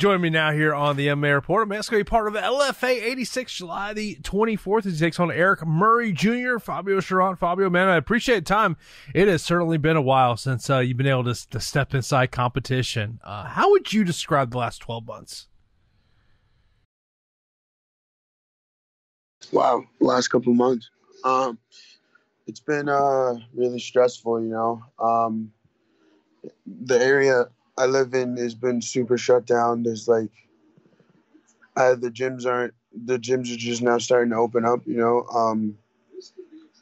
Join me now here on the MMA Report. I'm asking to be part of LFA 86 July the 24th as he takes on Erick Murray Jr., Fabio Cherant. Fabio, man, I appreciate time. It has certainly been a while since uh, you've been able to, to step inside competition. Uh, how would you describe the last 12 months? Wow, last couple months. Um, it's been uh, really stressful, you know. Um, the area I live in has been super shut down. There's like, the gyms aren't. The gyms are just now starting to open up. You know, um,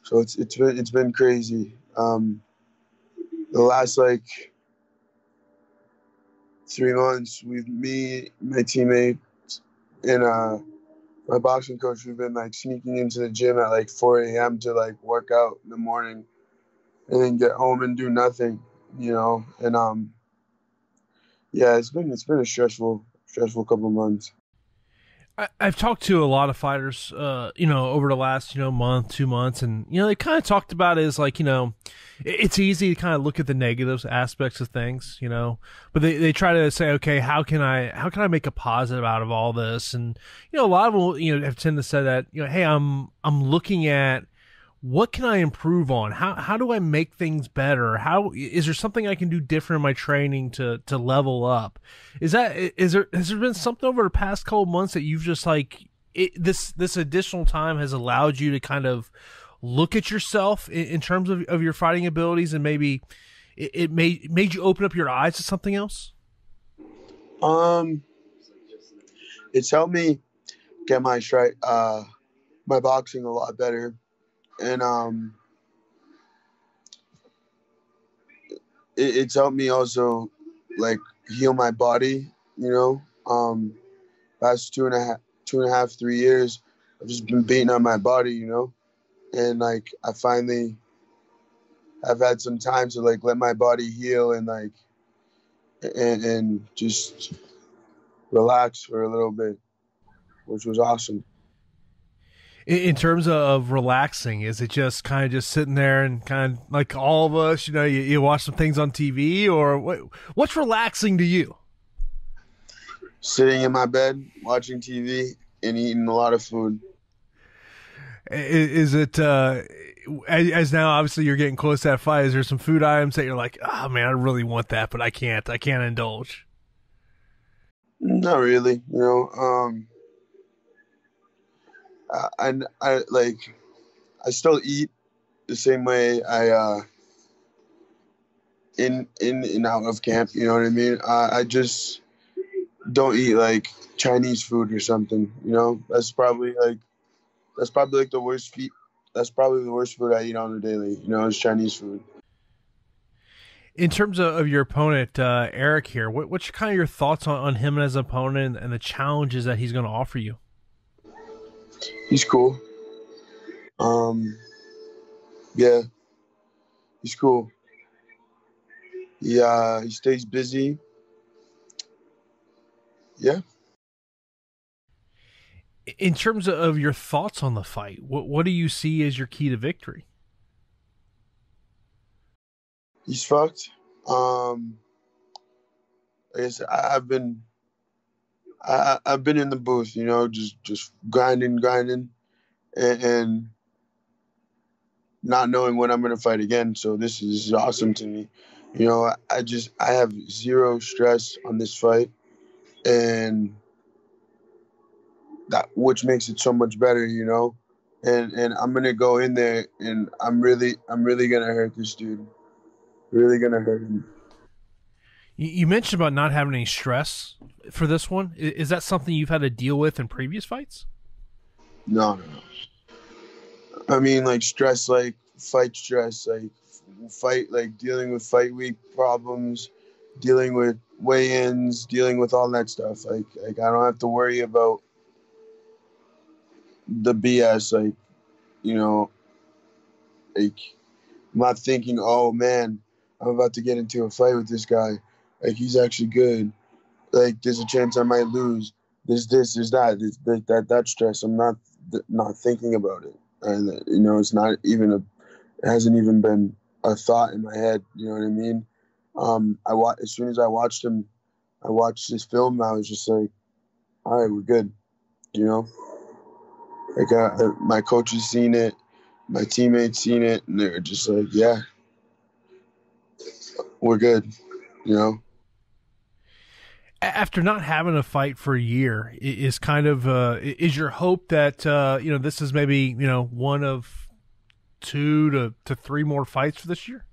so it's it's been it's been crazy. Um, the last like three months, we've me, my teammate, and uh, my boxing coach, we've been like sneaking into the gym at like 4 a.m. to like work out in the morning, and then get home and do nothing. You know, and um, yeah, it's been it's been a stressful stressful couple of months. I, have talked to a lot of fighters, uh, you know, over the last, you know, month, two months, and you know, they kind of talked about it as like, you know, it's easy to kind of look at the negative aspects of things, you know, but they, they try to say, okay, how can I, how can I make a positive out of all this? And you know, a lot of them, you know, have tended to say that, you know, hey, I'm, I'm looking at what can I improve on? How how do I make things better? How is there something I can do different in my training to to level up? Is that is there has there been something over the past couple months that you've just like it, this this additional time has allowed you to kind of look at yourself in, in terms of, of your fighting abilities and maybe it, it made made you open up your eyes to something else? Um, it's helped me get my strike, uh, my boxing a lot better and um, it, it's helped me also like heal my body. You know, um, last two and a half, two and a half, three years, I've just been beating on my body. You know, and like I finally I've had some time to like let my body heal and like and and just relax for a little bit, which was awesome in terms of relaxing is it just kind of just sitting there and kind of like all of us you know you, you watch some things on tv or what, what's relaxing to you? Sitting in my bed watching tv and eating a lot of food. Is, it uh as now obviously you're getting close to that fight is there some food items that you're like oh man i really want that but i can't i can't indulge? Not really you know um I, I like I still eat the same way I uh in in and out of camp. You know what I mean? I, I just don't eat like Chinese food or something. You know, that's probably like that's probably like the worst feed. That's probably the worst food I eat on a daily. You know, is Chinese food. In terms of, of your opponent, uh, Erick here, what, what's kind of your thoughts on, on him as an opponent and the challenges that he's going to offer you? He's cool. Um, yeah, he's cool. Yeah, he stays busy. Yeah. In terms of your thoughts on the fight, what what do you see as your key to victory? He's fucked. Um, I guess I've been I, I've been in the booth, you know, just just grinding, grinding, and, and not knowing when I'm gonna fight again. So this is, this is awesome to me. You know, I, I just I have zero stress on this fight, and that which makes it so much better. You know, and and I'm gonna go in there, and I'm really I'm really gonna hurt this dude. Really gonna hurt him. You mentioned about not having any stress for this one. Is that something you've had to deal with in previous fights? No, no, no. I mean, like stress, like fight stress, like fight, like dealing with fight week problems, dealing with weigh-ins, dealing with all that stuff. Like, like I don't have to worry about the BS. Like, you know, like I'm not thinking, oh man, I'm about to get into a fight with this guy like he's actually good. Like there's a chance I might lose. There's this, there's that, there's that, that, that stress. I'm not not thinking about it, and you know it's not even a, it hasn't even been a thought in my head. You know what I mean? Um, I wa- as soon as I watched him I watched this film. I was just like, all right, we're good. You know, like uh, my coach has seen it, my teammates seen it, and they're just like, yeah, we're good. You know. After not having a fight for a year, is kind of uh, is your hope that uh, you know this is maybe you know one of two to, to three more fights for this year?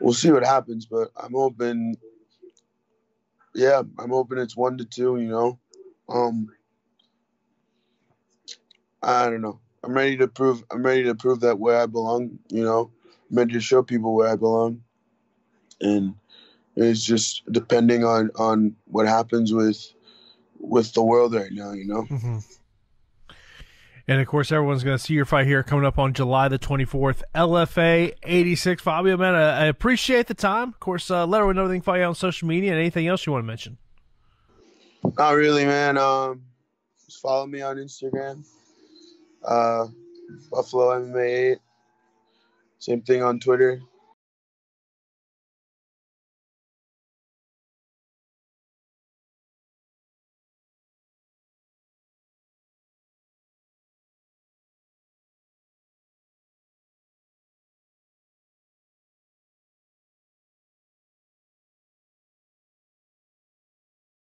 We'll see what happens, but I'm hoping. Yeah, I'm hoping it's one to two. You know, um, I don't know. I'm ready to prove. I'm ready to prove that where I belong. You know, I'm ready to show people where I belong, and it's just depending on on what happens with with the world right now. You know. Mm-hmm. And of course, everyone's going to see your fight here coming up on July the 24th. LFA 86. Fabio, man, I, I appreciate the time. Of course, uh, let everyone know everything follow you on social media and anything else you want to mention. Not really, man. Um, just follow me on Instagram. Uh, Buffalo MMA 8. Same thing on Twitter.